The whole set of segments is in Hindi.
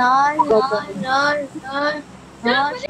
no, no, no, no.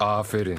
Aferin.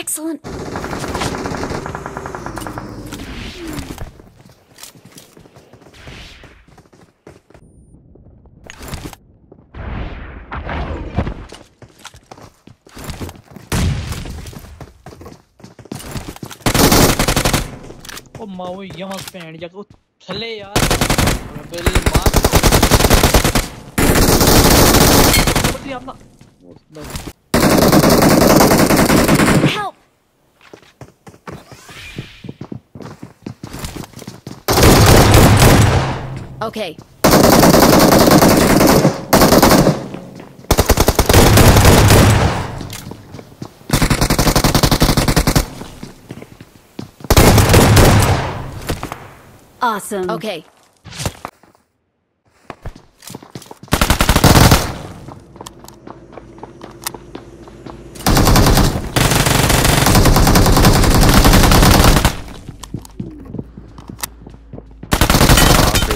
Excellent. माओ यहाँ पैन जा थले यार। बिल मार Okay. Awesome. Okay.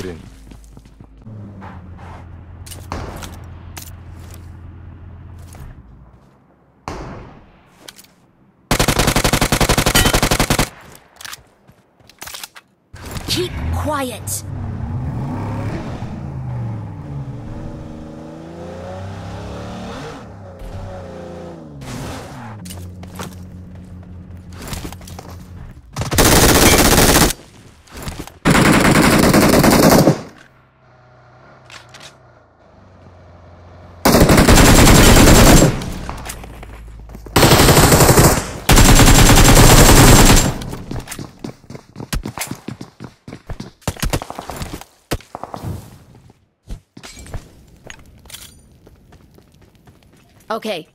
Aferin. Keep quiet. Okay.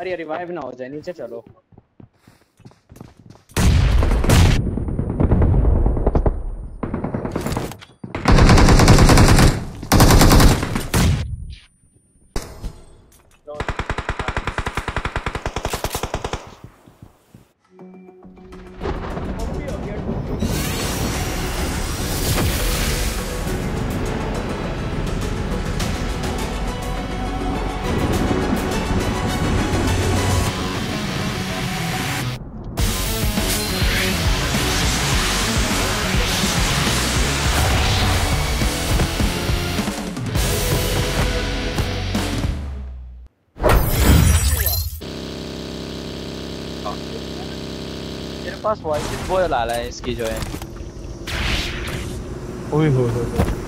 अरे रिवाइव ना हो जाए नीचे चलो पास वॉइस वो लाला है इसकी जो है ओए हो हो।